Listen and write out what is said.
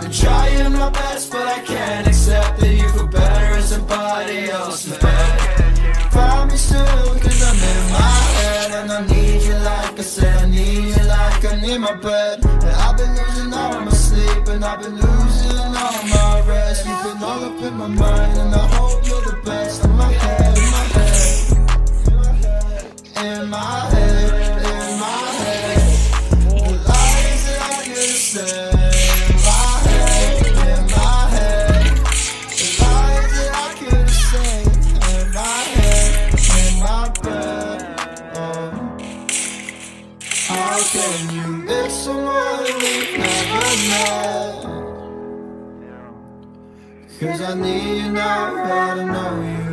been trying my best, but I can't accept that you feel better as somebody else met. Promise soon, cause I'm in my head. And I need you like I said, I need you like I need my bed. And I've been losing all my sleep, and I've been losing all my rest. You've been all up in my mind, and I hope you're the best. In my head, in my head in my head, How can you miss someone we've never met? Cause I need you now, but I know you.